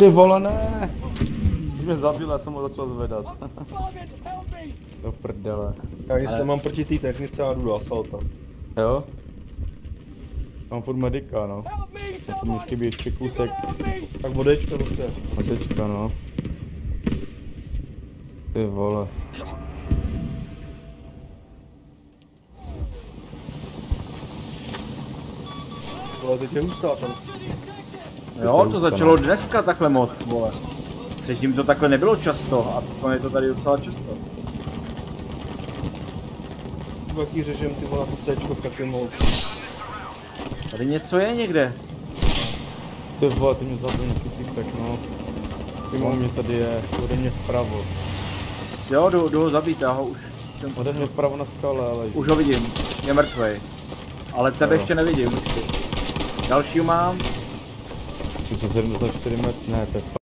Ty vole, ne! Už mě zabil, já jsem ho začal zvedat. Do prdele. Já nic nemám proti té technice a jdu do asfalta. Jo? Mám furt medika, no. A to mi chybí ještě kousek. Tak vodečka zase. Matečka, no. Ty vole. Ale teď je hustá tam. Jo, to začalo dneska takhle moc, vole. Předtím to takhle nebylo často a teď je to tady docela často. Jaký řežem ty vole na to v takovém. Tady něco je někde. Ty vole, ty mě zabil nějaký týpek, no. Ty no. mě tady je, ode mě vpravo. Jo, jdu, jdu ho zabít, já ho už, jsem, Ode mě vpravo na skale, ale... už ho vidím, je mrtvej. Ale tebe Jo. ještě nevidím. Dalšího mám, Ty se 74 metrů, ne, to je